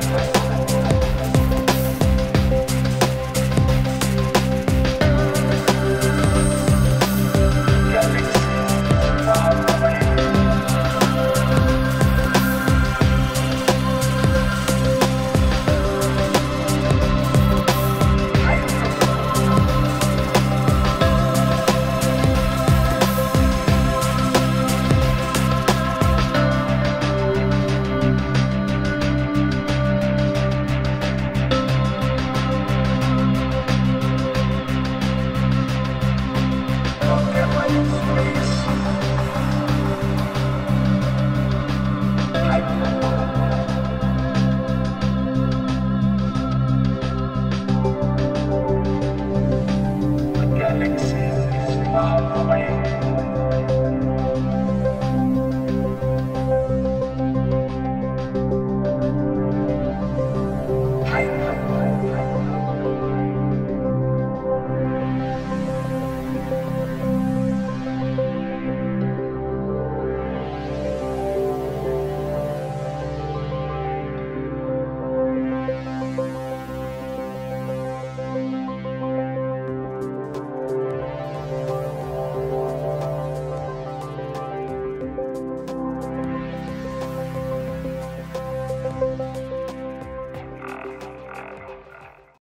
Bye.